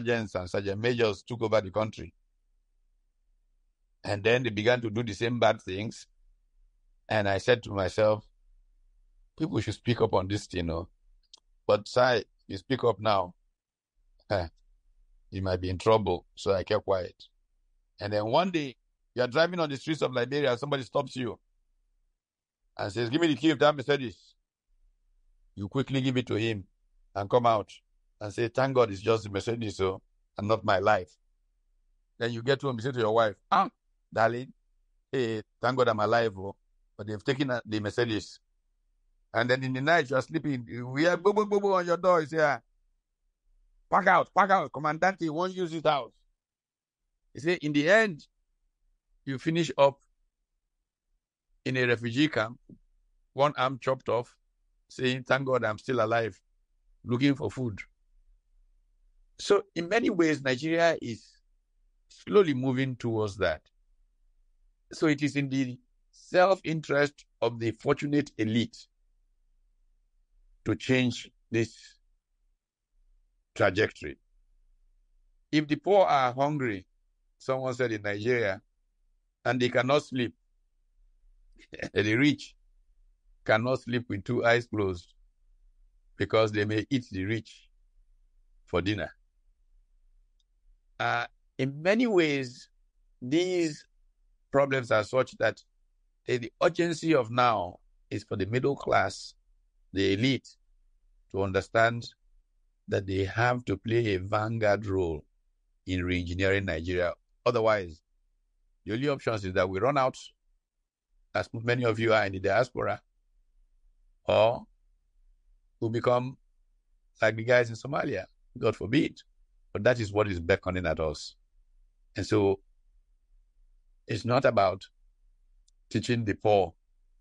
sergeants and sergeant majors took over the country. And then they began to do the same bad things. And I said to myself, people should speak up on this, you know. But sir, you speak up now, you might be in trouble. So I kept quiet. And then one day, you are driving on the streets of Liberia, somebody stops you and says, Give me the key of that Mercedes. You quickly give it to him and come out and say, Thank God it's just the Mercedes, so and not my life. Then you get home and say to your wife, Ah, darling, hey, thank God I'm alive, oh, but they've taken the Mercedes. And then in the night, you're sleeping, we hear boo boo boo boo on your door. You say, ah, Pack out, pack out. Commandante won't use his house. He say, in the end, you finish up in a refugee camp, one arm chopped off, saying, Thank God I'm still alive, looking for food. So, in many ways, Nigeria is slowly moving towards that. So, it is in the self interest of the fortunate elite to change this trajectory. If the poor are hungry, someone said in Nigeria, and they cannot sleep, the rich cannot sleep with two eyes closed because they may eat the rich for dinner. Uh, in many ways, these problems are such that the urgency of now is for the middle class, the elite, to understand that they have to play a vanguard role in re-engineering Nigeria. Otherwise, the only options is that we run out, as many of you are in the diaspora, or we become like the guys in Somalia, God forbid. But that is what is beckoning at us. And so it's not about teaching the poor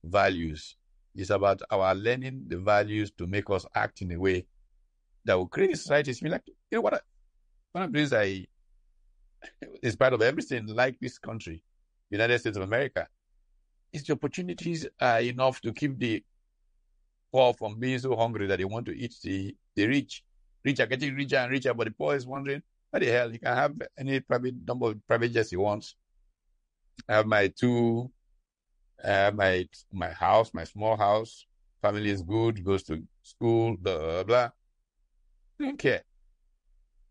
values. It's about our learning the values to make us act in a way that will create a society It's like, You know what? I, one of the things I, in spite of everything, like this country, United States of America, is the opportunities are enough to keep the poor from being so hungry that they want to eat the, the rich. Rich are getting richer and richer, but the poor is wondering, what the hell? You can have any private number of private jets he wants. I have my two, my my house, my small house. Family is good, goes to school, blah blah blah. don't care.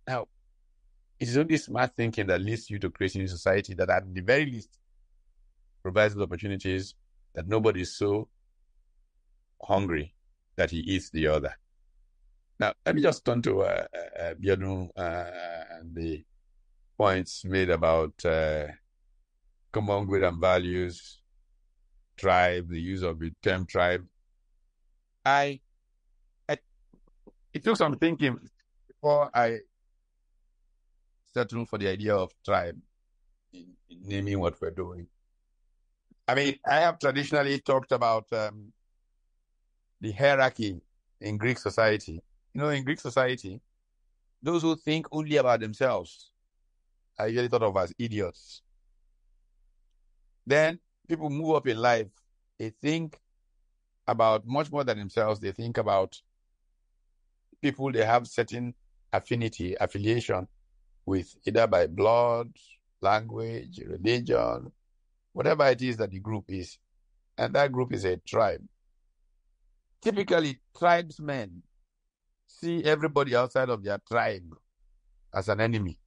Now, it is only smart thinking that leads you to creating a society that, at the very least, provides the opportunities that nobody is so hungry that he eats the other. Now, let me just turn to uh, uh, Biodun, uh, and the points made about uh, common good and values, tribe, the use of the term tribe. I, I it took some thinking before I settled for the idea of tribe in, in naming what we're doing. I mean, I have traditionally talked about um, the hierarchy in Greek society. You know, in Greek society, those who think only about themselves are usually thought of as idiots. Then people move up in life, they think about much more than themselves. They think about people they have certain affinity, affiliation with, either by blood, language, religion, whatever it is that the group is. And that group is a tribe. Typically, tribesmen see everybody outside of their tribe as an enemy.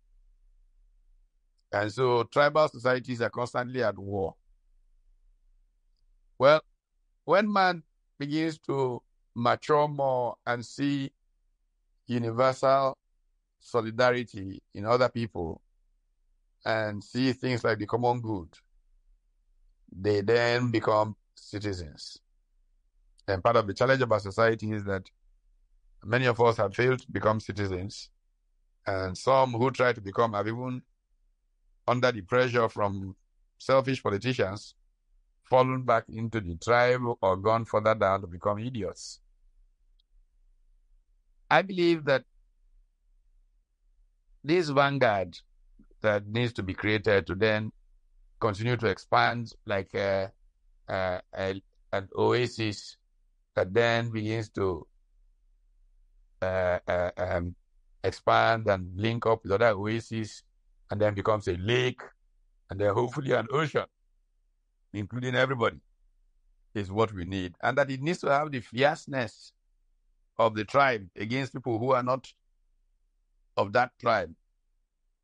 And so tribal societies are constantly at war. Well, when man begins to mature more and see universal solidarity in other people and see things like the common good, they then become citizens. And part of the challenge of our society is that many of us have failed to become citizens. And some who try to become have even under the pressure from selfish politicians fallen back into the tribe or gone further down to become idiots. I believe that this vanguard that needs to be created to then continue to expand like a, a, a, an oasis that then begins to uh, uh, um, expand and link up with other oases and then becomes a lake and then hopefully an ocean, including everybody, is what we need. And that it needs to have the fierceness of the tribe against people who are not of that tribe.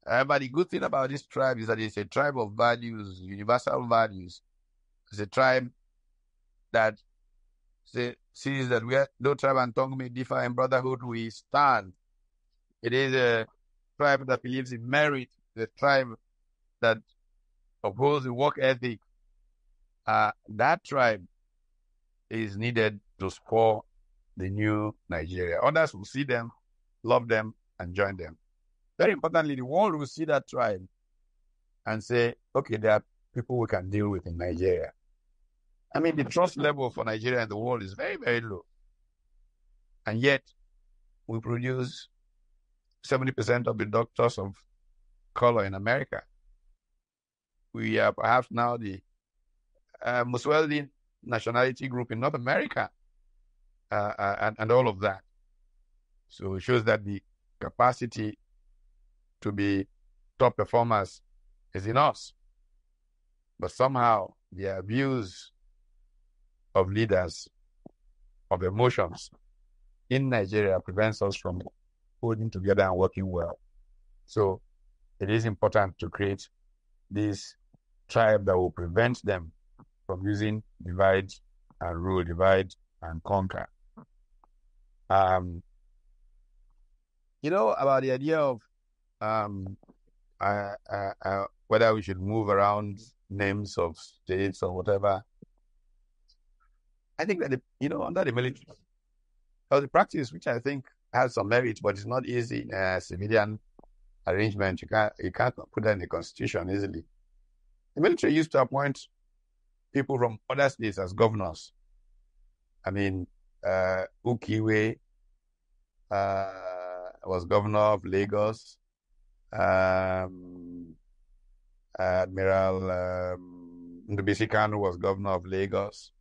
Uh, but the good thing about this tribe is that it's a tribe of values, universal values. It's a tribe that say, that we are, no tribe and tongue may differ in brotherhood, we stand. It is a tribe that believes in merit, the tribe that upholds the work ethic. Uh, that tribe is needed to support the new Nigeria. Others will see them, love them, and join them. Very importantly, the world will see that tribe and say, okay, there are people we can deal with in Nigeria. I mean, the trust level for Nigeria and the world is very, very low. And yet, we produce 70% of the doctors of color in America. We are perhaps now the uh, most wealthy nationality group in North America, uh, uh, and, and all of that. So it shows that the capacity to be top performers is in us. But somehow the abuse of leaders, of emotions in Nigeria prevents us from holding together and working well. So it is important to create this tribe that will prevent them from using divide and rule, divide and conquer. Um, you know about the idea of um, uh, uh, uh, whether we should move around names of states or whatever. I think that you know under the military, or the practice which I think has some merit, but it's not easy in a civilian arrangement. You can't you can't put that in the constitution easily. The military used to appoint people from other states as governors. I mean, uh, Ukiwe uh, was governor of Lagos. Um, Admiral um, Ndubisi Kanu was governor of Lagos.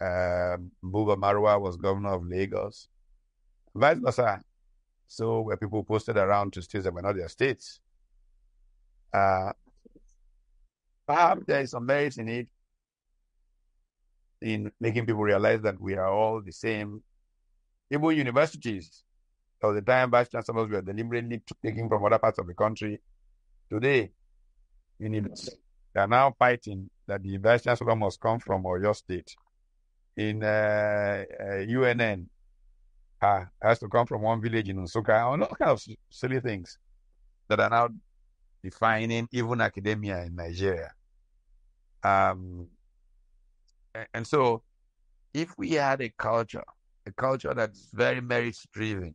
Uh, Buba Marwa was governor of Lagos. Vice versa. So where people posted around to states that were not their states. Uh, perhaps there is some merit in it in making people realize that we are all the same. Even universities, there the time vice chancellors were deliberately taking from other parts of the country. Today, you need they are now fighting that the vice chancellor must come from your state. In uh, UNN, uh, has to come from one village in Nsukka, all kind of silly things that are now defining even academia in Nigeria. Um, and so, if we had a culture, a culture that's very merit driven,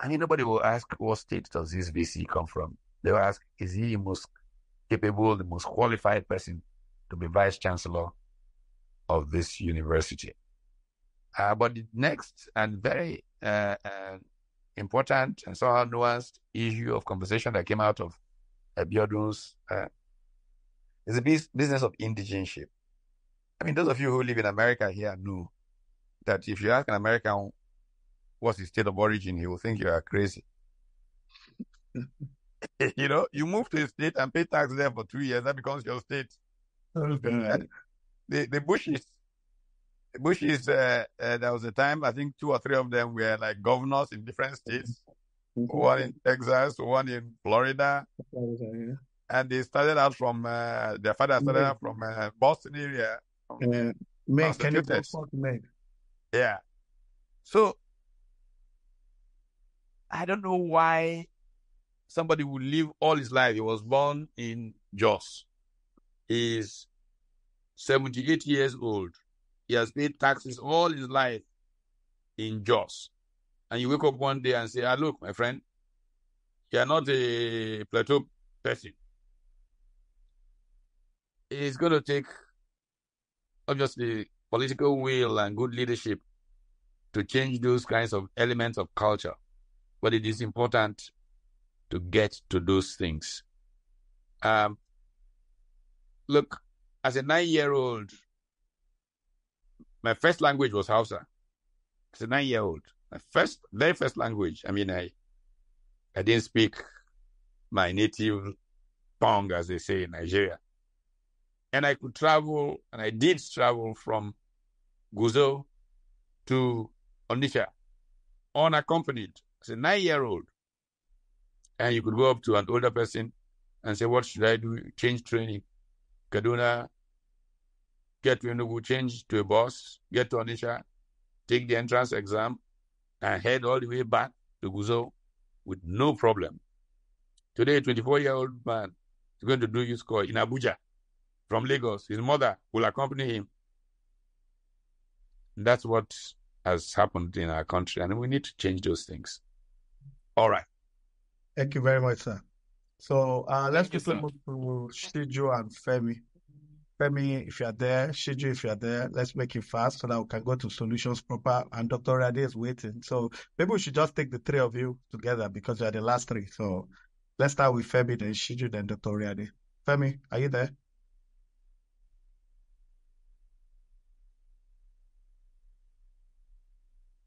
I mean, nobody will ask what state does this VC come from. They will ask, is he the most capable, the most qualified person to be vice chancellor of this university? Uh, but the next and very uh, uh, important and somehow nuanced issue of conversation that came out of Abiodun's uh, is the business of indigeneship. I mean, those of you who live in America here know that if you ask an American what's his state of origin, he will think you are crazy. you know, you move to a state and pay tax there for two years, that becomes your state. Okay. The the Bushes, the Bushes, uh, uh, there was a time I think two or three of them were like governors in different states. Mm-hmm. One in Texas, one in Florida. Florida yeah. And they started out from uh, their father started out from uh, Boston area, uh, Maine? Yeah. So I don't know why somebody would live all his life. He was born in Jos. He's 78 years old. He has paid taxes all his life in Jos. And you wake up one day and say, ah, look, my friend, you are not a plateau person. It's going to take obviously political will and good leadership to change those kinds of elements of culture. But it is important to get to those things. Um, look, as a nine year old, my first language was Hausa. As a nine year old, My first, very first language. I mean, I, I didn't speak my native tongue, as they say in Nigeria. And I could travel, and I did travel from Gusau to Onitsha unaccompanied as a nine year old. And you could go up to an older person and say, What should I do? Change training. Kaduna, get to Enugu, change to a bus, get to Onitsha, take the entrance exam, and head all the way back to Gusau with no problem. Today, a 24 year old man is going to do youth corps in Abuja from Lagos. His mother will accompany him. That's what has happened in our country, and we need to change those things. All right. Thank you very much, sir. So uh, let's quickly move to Shiju and Femi. Femi, if you're there, Shiju, if you're there, let's make it fast so that we can go to solutions proper. And Dr. Rade is waiting. So maybe we should just take the three of you together because you're the last three. So let's start with Femi, then Shiju, then Dr. Rade. Femi, are you there?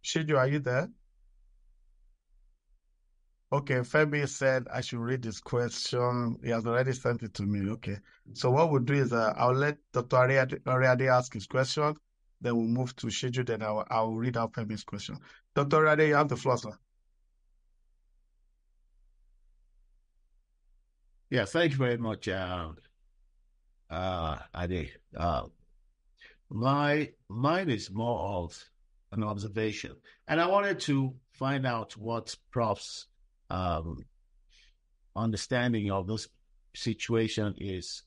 Shiju, are you there? Okay, Femi said I should read this question. He has already sent it to me. Okay. So what we'll do is uh, I'll let Dr. Ariade ask his question. Then we'll move to Shiju. Then I'll, I'll read out Femi's question. Dr. Ariade, you have the floor, sir. Yeah, thank you very much, uh, uh, Ade. Uh, my mine is more of an observation, and I wanted to find out what Prof's um, understanding of this situation is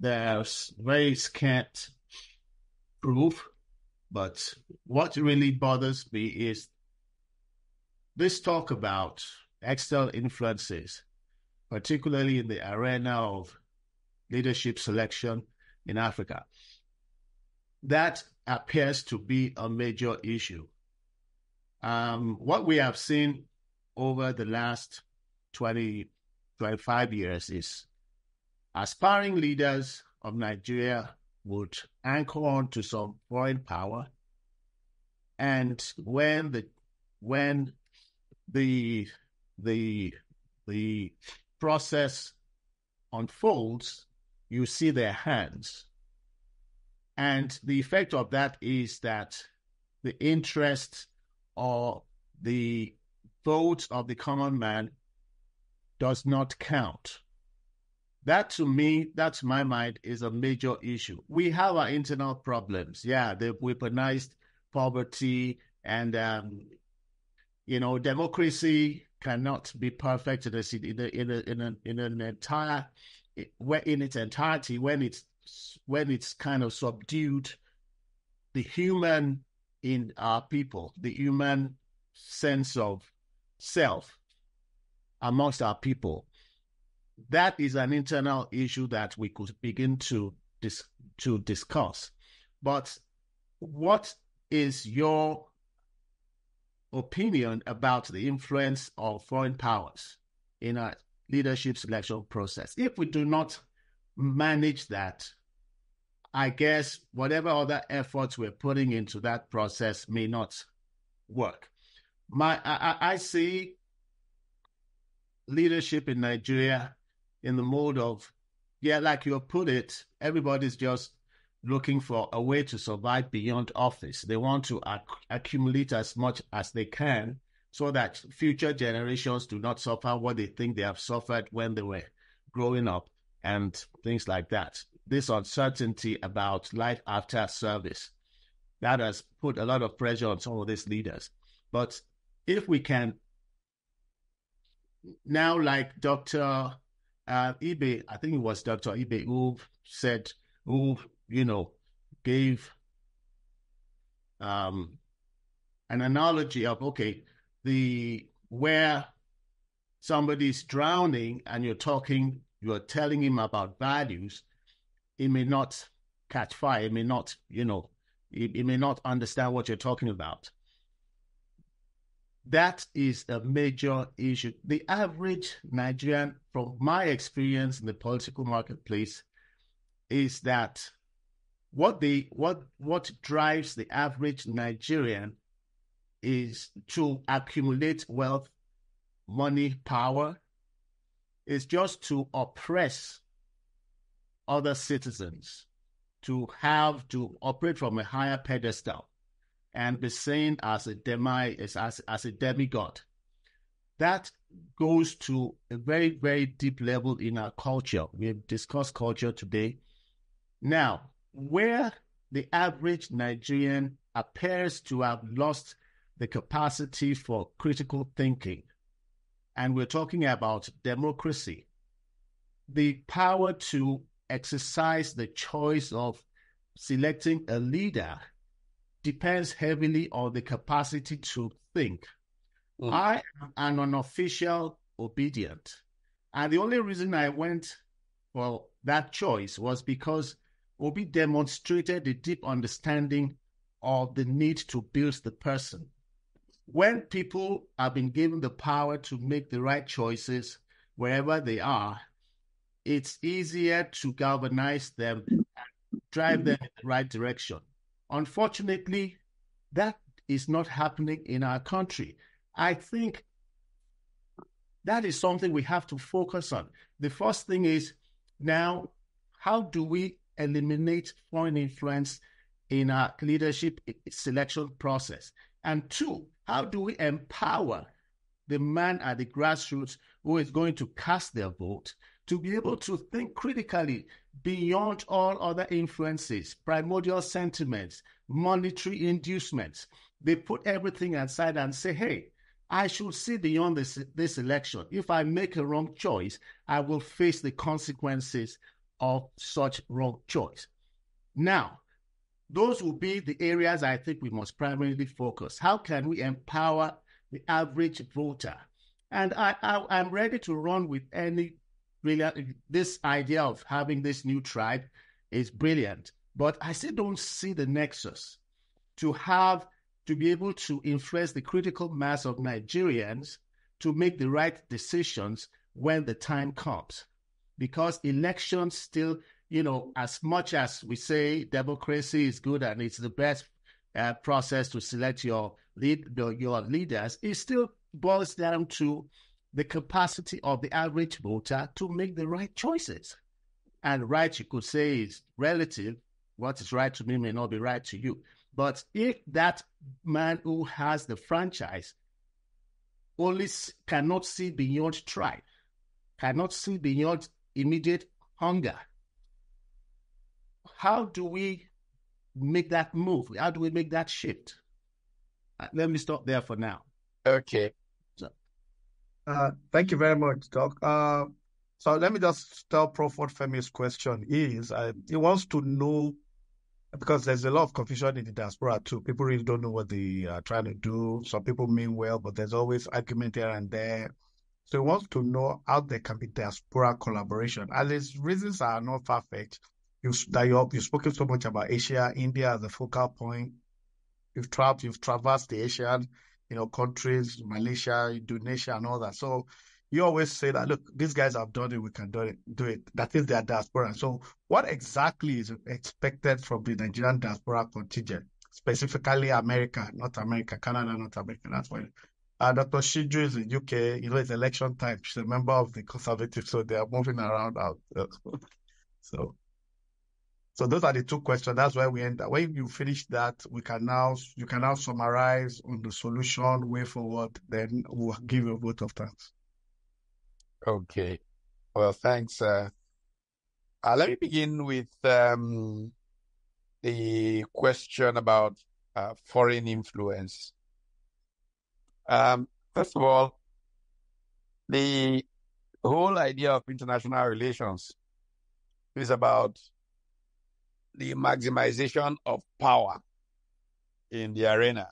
there's very scant proof, but what really bothers me is this talk about external influences, particularly in the arena of leadership selection in Africa. That appears to be a major issue. Um, what we have seen over the last 20, 25 years is aspiring leaders of Nigeria would anchor on to some foreign power. And when the when the the the process unfolds, you see their hands. And the effect of that is that the interest or the vote of the common man does not count. That to me, that to my mind, is a major issue. We have our internal problems. Yeah, they've weaponized poverty and, um, you know, democracy cannot be perfect in in a, in a, in, a, in an entire, in its entirety when it's when it's kind of subdued the human in our people, the human sense of self amongst our people. That is an internal issue that we could begin to dis- to discuss. But what is your opinion about the influence of foreign powers in our leadership selection process? If we do not manage that, I guess whatever other efforts we're putting into that process may not work my I, I see leadership in Nigeria in the mode of, yeah, like you put it, everybody's just looking for a way to survive beyond office. They want to ac- accumulate as much as they can so that future generations do not suffer what they think they have suffered when they were growing up and things like that. This uncertainty about life after service that has put a lot of pressure on some of these leaders. But if we can now, like Dr. Uh, Ibe, I think it was Dr. Ibe who said, who, you know, gave um, an analogy of, okay, the where somebody's drowning and you're talking, you're telling him about values, he may not catch fire, he may not, you know, he, he may not understand what you're talking about. That is a major issue. The average Nigerian, from my experience in the political marketplace, is that what the what what drives the average Nigerian is to accumulate wealth, money, power. is just to oppress other citizens, to have to operate from a higher pedestal and be seen as a demi as, as, a demigod. That goes to a very, very deep level in our culture. We've discussed culture today. Now, where the average Nigerian appears to have lost the capacity for critical thinking, and we're talking about democracy, the power to exercise the choice of selecting a leader depends heavily on the capacity to think. Mm. I am an unofficial Obidient. And the only reason I went for that choice was because Obi demonstrated a deep understanding of the need to build the person. When people have been given the power to make the right choices wherever they are, it's easier to galvanize them and drive them in the right direction. Unfortunately, that is not happening in our country. I think that is something we have to focus on. The first thing is now, how do we eliminate foreign influence in our leadership selection process? And two, how do we empower the man at the grassroots who is going to cast their vote to be able to think critically beyond all other influences, primordial sentiments, monetary inducements. They put everything aside and say, hey, I should see beyond this, this election. If I make a wrong choice, I will face the consequences of such wrong choice. Now, those will be the areas I think we must primarily focus. How can we empower the average voter? And I, I, am ready to run with any brilliant. This idea of having this new tribe is brilliant, but I still don't see the nexus to have to be able to influence the critical mass of Nigerians to make the right decisions when the time comes. Because elections still, you know, as much as we say democracy is good and it's the best uh, process to select your lead your leaders, it still boils down to the capacity of the average voter to make the right choices. And right, you could say, is relative. What is right to me may not be right to you. But if that man who has the franchise only cannot see beyond tribe, cannot see beyond immediate hunger, how do we make that move? How do we make that shift? Uh, let me stop there for now. Okay. Uh, thank you very much, Doc. Uh, so let me just tell Prof what Femi's question is. Uh, he wants to know because there's a lot of confusion in the diaspora too. People really don't know what they are trying to do. Some people mean well, but there's always argument here and there. So he wants to know how there can be diaspora collaboration. And his reasons are not fetched. You that you you've spoken so much about Asia, India as a focal point. You've traveled, you've traversed the Asian you know, countries, Malaysia, Indonesia, and all that. So you always say that, look, these guys have done it, we can do it. Do it. That is their diaspora. So what exactly is expected from the Nigerian diaspora contingent, specifically America, North America, Canada, North America? That's why. Uh, Dr. Shiju is in UK. You know, it's election time. She's a member of the Conservative, so they are moving around out. so so those are the two questions. That's why we end. up. When you finish that, we can now you can now summarize on the solution way forward. Then we'll give you a vote of thanks. Okay. Well, thanks. Uh, uh, let me begin with um, the question about uh, foreign influence. Um, first of all, the whole idea of international relations is about the maximization of power in the arena.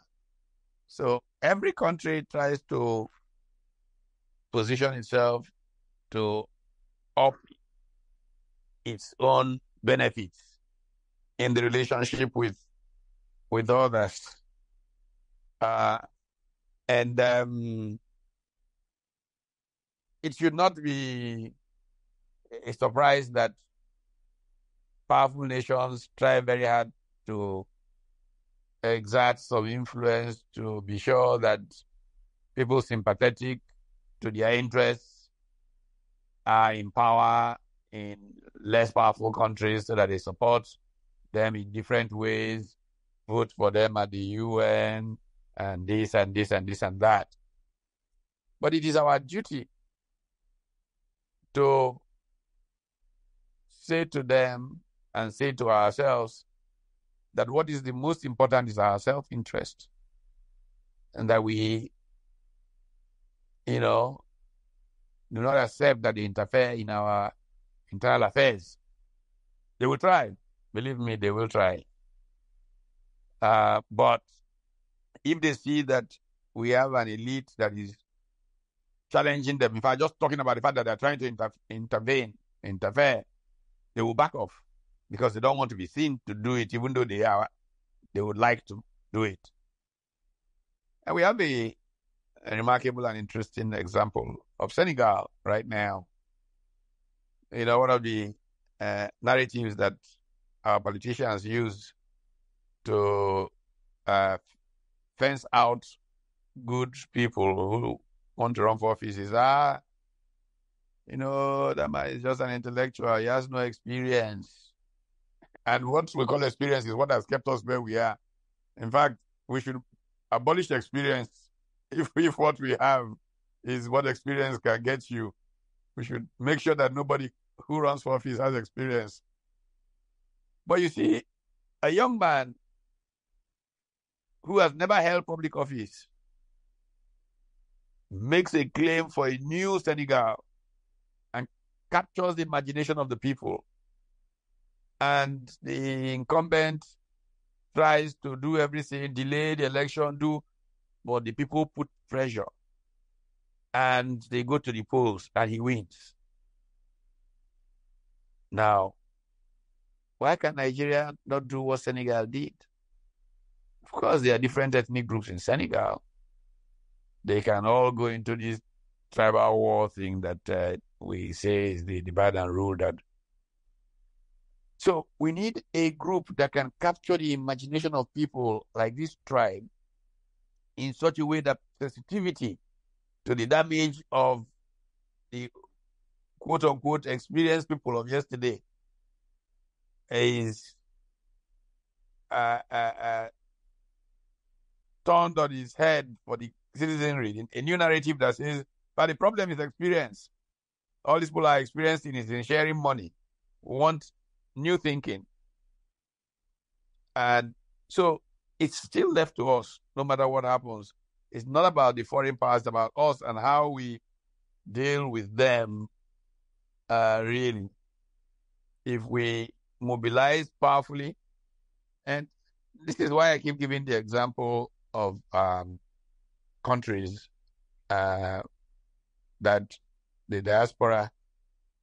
So every country tries to position itself to up its own benefits in the relationship with with others. Uh, and um, it should not be a surprise that powerful nations try very hard to exert some influence to be sure that people sympathetic to their interests are in power in less powerful countries so that they support them in different ways, vote for them at the UN, and this and this and this and that. But it is our duty to say to them and say to ourselves that what is the most important is our self interest. And that we, you know, do not accept that they interfere in our internal affairs. They will try. Believe me, they will try. Uh, but if they see that we have an elite that is challenging them, in fact, just talking about the fact that they're trying to inter- intervene, interfere, they will back off because they don't want to be seen to do it, even though they are, they would like to do it. And we have a, a remarkable and interesting example of Senegal right now. You know, one of the uh, narratives that our politicians use to uh, fence out good people who want to run for office is ah, you know, that man is just an intellectual. He has no experience. And what we call experience is what has kept us where we are. In fact, we should abolish experience if, if what we have is what experience can get you. We should make sure that nobody who runs for office has experience. But you see, a young man who has never held public office makes a claim for a new Senegal and captures the imagination of the people. And the incumbent tries to do everything, delay the election, do, but the people put pressure. And they go to the polls and he wins. Now, why can Nigeria not do what Senegal did? Of course, there are different ethnic groups in Senegal. They can all go into this tribal war thing that uh, we say is the divide and rule. That so we need a group that can capture the imagination of people like this tribe in such a way that sensitivity to the damage of the quote unquote experienced people of yesterday is uh, uh, uh, turned on his head for the citizenry. A new narrative that says, but the problem is experience. All these people are experiencing is in sharing money. We want new thinking. And so it's still left to us, no matter what happens. It's not about the foreign powers, about us and how we deal with them, uh, really. If we mobilize powerfully, and this is why I keep giving the example of um, countries uh, that the diaspora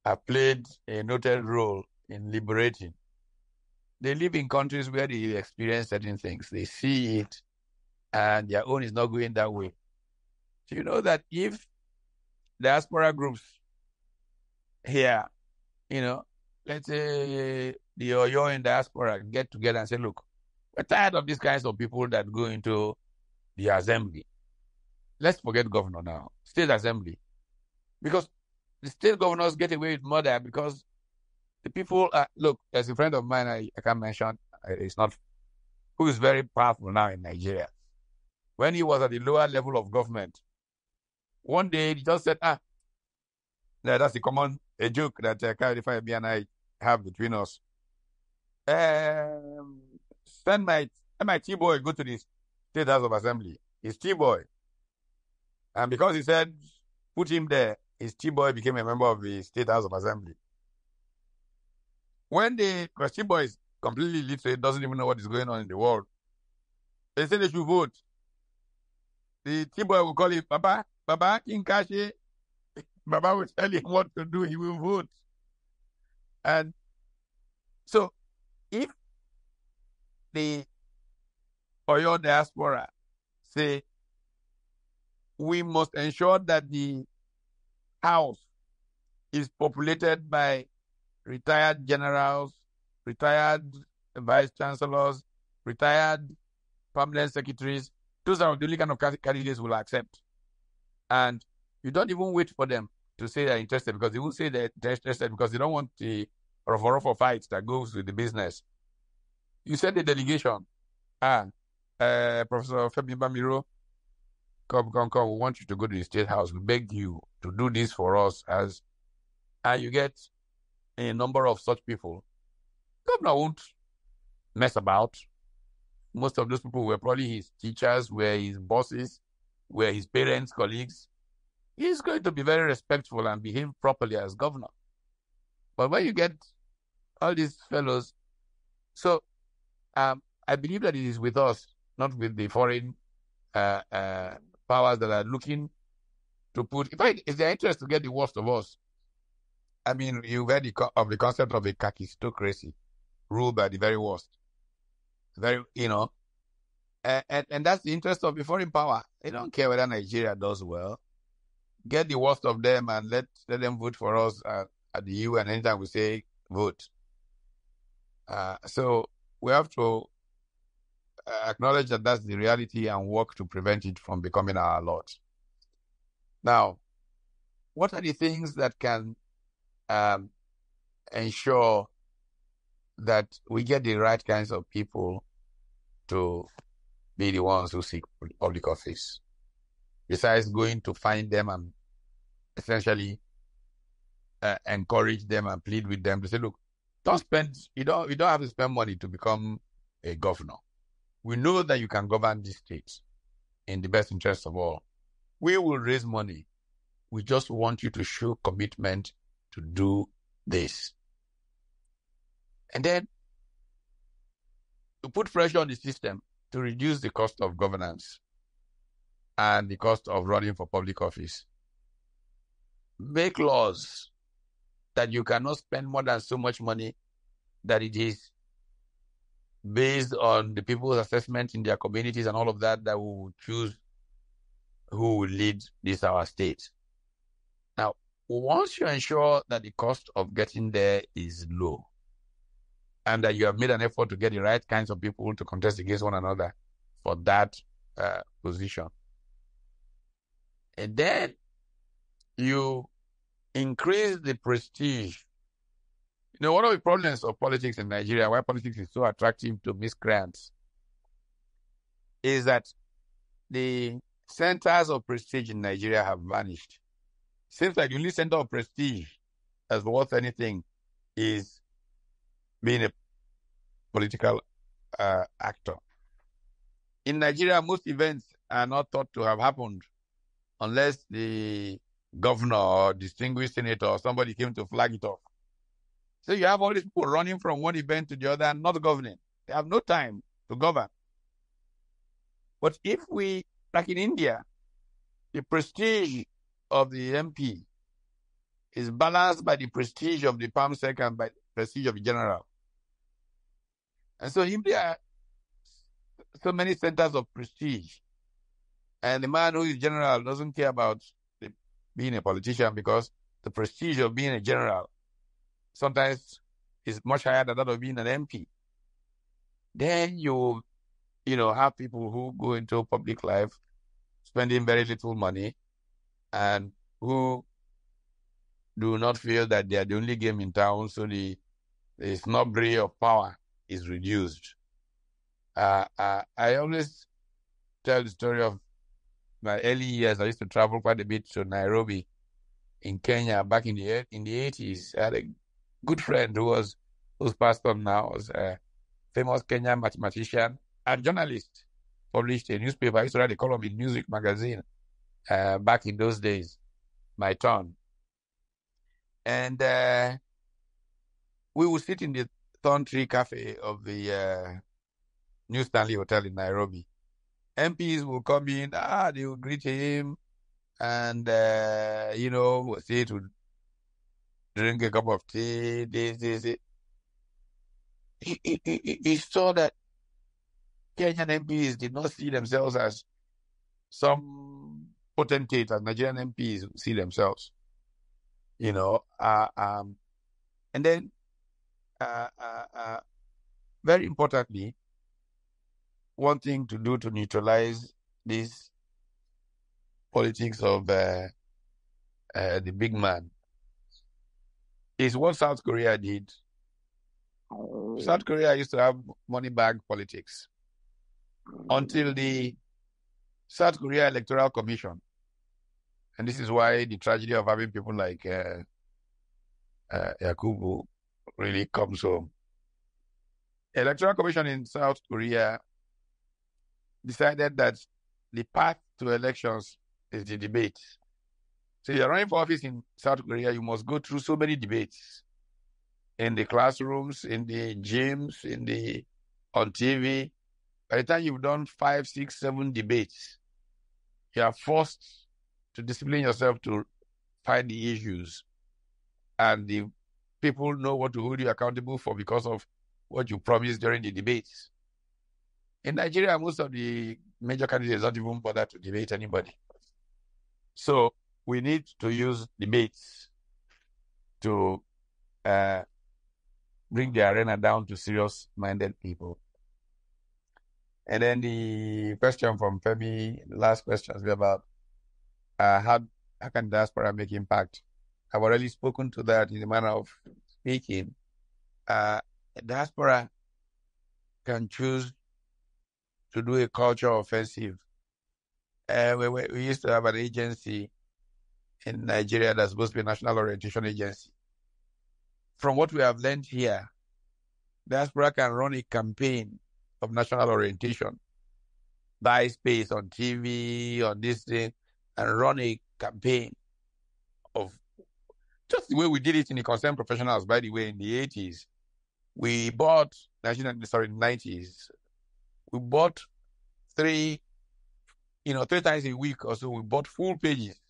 have played a noted role in liberating. They live in countries where they experience certain things, they see it, and their own is not going that way. So you know that if diaspora groups here, you know, let's say the Oyo in diaspora get together and say, look, we're tired of these kinds of people that go into the assembly. Let's forget governor now, state assembly. Because the state governors get away with murder because the people are, look, there's a friend of mine I, I can't mention, uh, it's not, who is very powerful now in Nigeria. When he was at the lower level of government, one day he just said, ah, yeah, that's the common a joke that uh, Kyle and I have between us. Um, send my MIT boy go to the State House of Assembly. His T boy. And because he said, put him there, his T boy became a member of the State House of Assembly. When the boy is completely literate, doesn't even know what is going on in the world, they say they should vote. The T boy will call him Baba, Baba Kinkashi. Baba will tell him what to do, he will vote. And so if the Oyo diaspora say we must ensure that the house is populated by retired generals, retired vice chancellors, retired permanent secretaries. Those are the only kind of candidates will accept. And you don't even wait for them to say they're interested because they will say they're interested because they don't want the ruffle fight that goes with the business. You send a delegation. Ah, uh, Professor Femi Bamiro, come, come, come. We want you to go to the state house. We beg you to do this for us as, and you get a number of such people. Governor won't mess about. Most of those people were probably his teachers, were his bosses, were his parents, colleagues. He's going to be very respectful and behave properly as governor. But when you get all these fellows, so um, I believe that it is with us, not with the foreign uh, uh, powers that are looking to put. In fact, it's their interest to get the worst of us. I mean, you've heard of the concept of a kakistocracy, ruled by the very worst. Very, you know, and, and, and that's the interest of the foreign power. They don't care whether Nigeria does well. Get the worst of them and let let them vote for us at, at the. And anytime we say vote, uh, so we have to uh, acknowledge that that's the reality and work to prevent it from becoming our lot. Now, what are the things that can um, ensure that we get the right kinds of people to be the ones who seek public office? Besides going to find them and essentially uh, encourage them and plead with them to say, look, don't spend you don't you don't have to spend money to become a governor. We know that you can govern this state in the best interest of all. We will raise money. We just want you to show commitment to do this. And then to put pressure on the system to reduce the cost of governance and the cost of running for public office. Make laws that you cannot spend more than so much money that it is based on the people's assessment in their communities and all of that that will choose who will lead this our state. Now, once you ensure that the cost of getting there is low and that you have made an effort to get the right kinds of people to contest against one another for that uh, position, and then you increase the prestige. You know, one of the problems of politics in Nigeria, why politics is so attractive to miscreants, is that the centers of prestige in Nigeria have vanished. Seems like the only center of prestige as worth anything is being a political uh, actor. In Nigeria, most events are not thought to have happened unless the governor or distinguished senator or somebody came to flag it off. So you have all these people running from one event to the other and not governing. They have no time to govern. But if we, like in India, the prestige of the MP is balanced by the prestige of the PAMSEC and by the prestige of the general. And so if there are so many centers of prestige, and the man who is general doesn't care about being a politician because the prestige of being a general sometimes is much higher than that of being an MP. Then you, you know, have people who go into public life spending very little money and who do not feel that they are the only game in town, so the, the snobbery of power is reduced. Uh, uh, I always tell the story of my early years, I used to travel quite a bit to Nairobi in Kenya back in the in the eighties. I had a good friend who was who's passed on now, was a famous Kenyan mathematician and journalist. Published a newspaper. I used to write a column in Music magazine uh, back in those days. My turn, and uh, we would sit in the Thorn Tree Cafe of the uh, New Stanley Hotel in Nairobi MPs will come in, ah, they will greet him, and uh, you know, say to drink a cup of tea. This, this, this. He, he, he saw that Kenyan MPs did not see themselves as some potentate as Nigerian MPs see themselves. You know, uh, um, and then uh, uh, uh very importantly, one thing to do to neutralize this politics of uh, uh, the big man is what South Korea did. South Korea used to have money bag politics until the South Korea Electoral Commission. And this is why the tragedy of having people like uh, uh, Yakubu really comes home. Electoral Commission in South Korea decided that the path to elections is the debate. So you're running for office in South Korea, you must go through so many debates in the classrooms, in the gyms, in the on TV. By the time you've done five, six, seven debates, you are forced to discipline yourself to find the issues. And the people know what to hold you accountable for because of what you promised during the debates. In Nigeria, most of the major candidates don't even bother to debate anybody. So we need to use debates to uh, bring the arena down to serious minded people. And then the question from Femi, last question is about uh, how, how can diaspora make impact? I've already spoken to that in the manner of speaking. Uh, diaspora can choose to do a culture offensive. Uh, we, we used to have an agency in Nigeria that's supposed to be a national orientation agency. From what we have learned here, diaspora can run a campaign of national orientation, buy space on TV, on this thing, and run a campaign of just the way we did it in the concerned professionals, by the way, in the 80s. We bought, sorry, 90s, we bought three, you know, three times a week or so, we bought full pages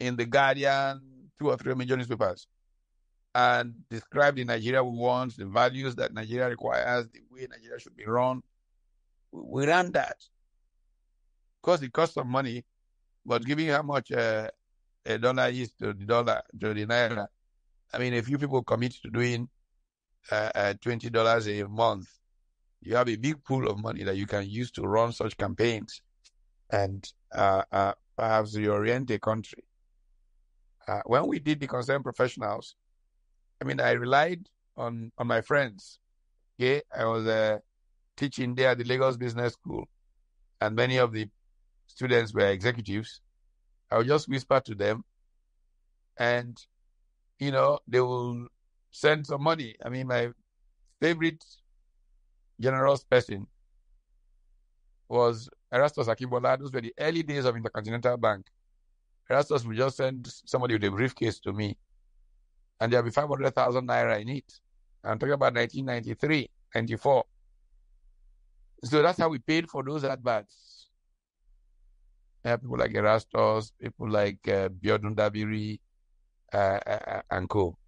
in the Guardian, two or three major newspapers, and described the Nigeria we want, the values that Nigeria requires, the way Nigeria should be run. We ran that. Because it cost some money, but giving how much uh, a dollar is to the dollar, to the naira, I mean, if you people commit to doing uh, uh, $20 a month, you have a big pool of money that you can use to run such campaigns and uh, uh perhaps reorient a country. When we did the concerned professionals, I mean, I relied on on my friends. Okay, I was teaching there at the Lagos Business School, and many of the students were executives. I would just whisper to them, and you know they will send some money. I mean, my favorite generous person was Erastus Akingbola. Those were the early days of Intercontinental Bank. Erastus would just send somebody with a briefcase to me, and there'll be 500,000 naira in it. I'm talking about 1993, 94. So that's how we paid for those adverts. Yeah, people like Erastus, people like uh, Biodun Dabiri, uh, uh, uh, and co.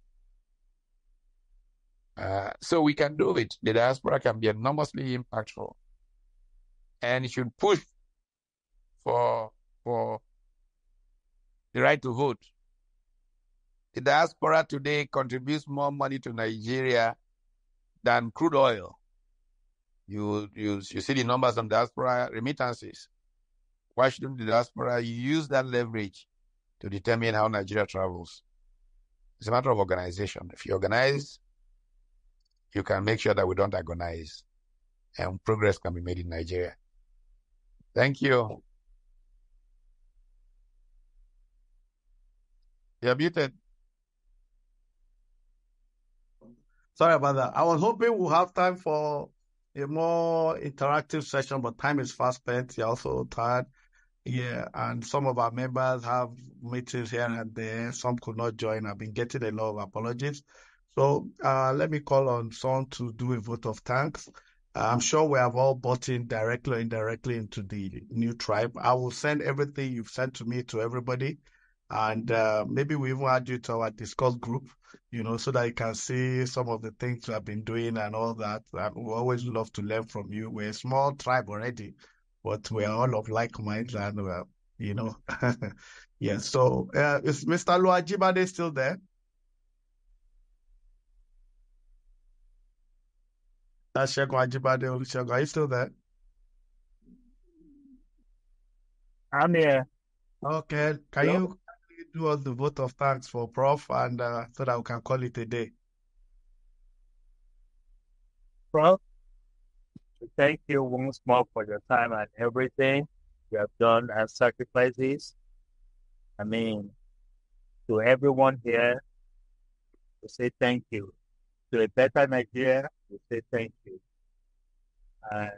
Uh, so we can do it. The diaspora can be enormously impactful, and it should push for for the right to vote. The diaspora today contributes more money to Nigeria than crude oil. You you you see the numbers on diaspora remittances. Why shouldn't the diaspora use that leverage to determine how Nigeria travels? It's a matter of organization. If you organize, you can make sure that we don't agonize and progress can be made in Nigeria. Thank you. You're muted. Sorry about that. I was hoping we'll have time for a more interactive session, but time is fast spent. You're also tired. Yeah, and some of our members have meetings here and there. Some could not join. I've been getting a lot of apologies. So uh, let me call on Son to do a vote of thanks. I'm sure we have all bought in directly or indirectly into the new tribe. I will send everything you've sent to me to everybody. And uh, maybe we even add you to our Discord group, you know, so that you can see some of the things we have been doing and all that. And we always love to learn from you. We're a small tribe already, but we're all of like minds and, uh, you know, yeah. So uh, is Mr. Luajibade still there? That's Shegun Ajibade Olusegun. Are you still there? I'm here. Okay. Can you do us the vote of thanks for Prof and uh, so that we can call it a day? Prof, thank you once more for your time and everything you have done and sacrifices. I mean, to everyone here, we say thank you. To a better Nigeria, we say thank you. And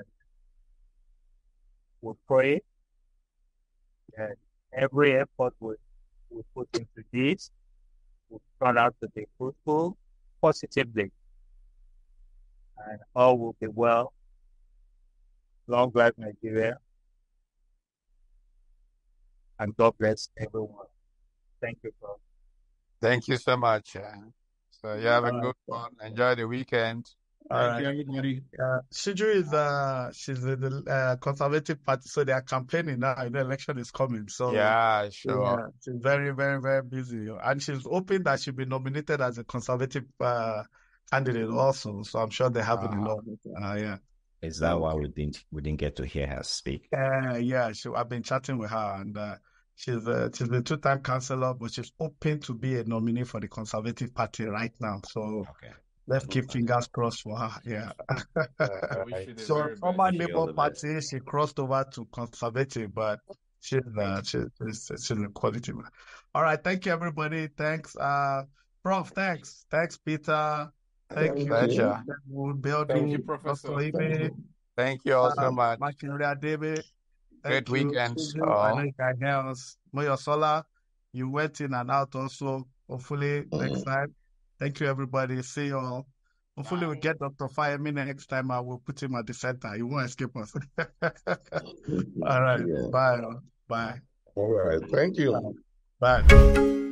we pray that every effort we, we put into this will turn out to be fruitful positively. And all will be well. Long life Nigeria. And God bless everyone. Thank you, bro. Thank you so much. uh, So you have a good one. Enjoy the weekend. All Thank right. you, everybody. Uh, Shiju is uh she's in the uh, Conservative Party, so they are campaigning now. The election is coming, so Yeah, sure. yeah, she's very, very, very busy, and she's hoping that she'll be nominated as a Conservative uh, candidate also. So I'm sure they have it in. Uh, yeah, Is that why we didn't we didn't get to hear her speak? uh, yeah. She, I've been chatting with her, and uh, she's uh, she's a two-time councillor, but she's open to be a nominee for the Conservative Party right now. So Okay. let's keep fingers crossed for her. Yeah. Alright. So former best. Labour Party, she crossed over to Conservative, but she's uh, she, she's she's a quality man. All right, thank you everybody. Thanks, uh, Prof. Thanks, thanks, Peter. Thank you, Pleasure. Wood Building, Thank you, Professor. Dr. Ibe, Thank you all so uh, much. Makiria David. Great weekend, Shiju. I know you hear us. Moyo Sola, you went in and out also. Hopefully next time. Thank you everybody. See you all. Hopefully we get Dr. Fayemi next time. I will put him at the center. He won't escape us. All right. Bye. Bye. All right. Thank you. Bye.